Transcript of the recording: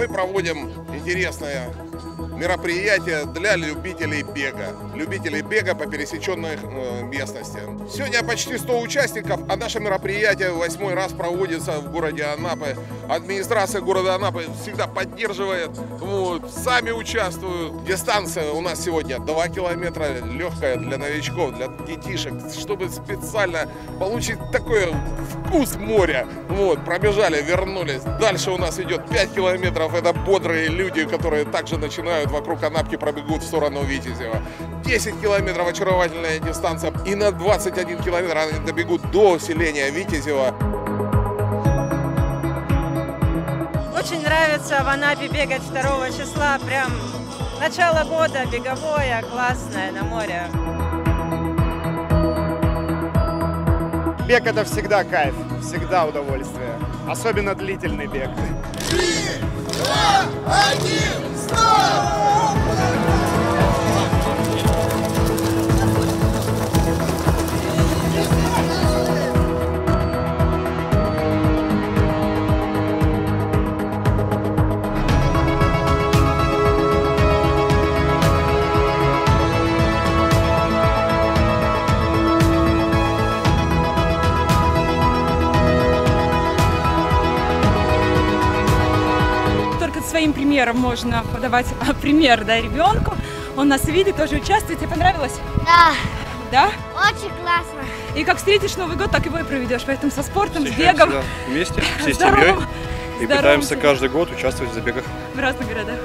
Мы проводим интересные мероприятие для любителей бега. Любителей бега по пересеченной э, местности. Сегодня почти 100 участников, а наше мероприятие восьмой раз проводится в городе Анапы. Администрация города Анапы всегда поддерживает, вот, сами участвуют. Дистанция у нас сегодня 2 километра, легкая для новичков, для детишек, чтобы специально получить такой вкус моря. Вот, пробежали, вернулись. Дальше у нас идет 5 километров, это бодрые люди, которые также начинают вокруг Анапки, пробегут в сторону Витязева. 10 километров очаровательная дистанция. И на 21 километр они добегут до селения Витязева. Очень нравится в Анапе бегать 2 числа. Прям начало года, беговое, классное на море. Бег это всегда кайф, всегда удовольствие. Особенно длительный бег. Своим примером можно подавать пример да, ребенку. Он нас видит, тоже участвует. Тебе понравилось? Да, Да? очень классно. И как встретишь Новый год, так его и проведешь. Поэтому со спортом, с бегом, да, вместе, всей здоровым, семьей. И здоровым пытаемся каждый год участвовать в забегах. в разных городах.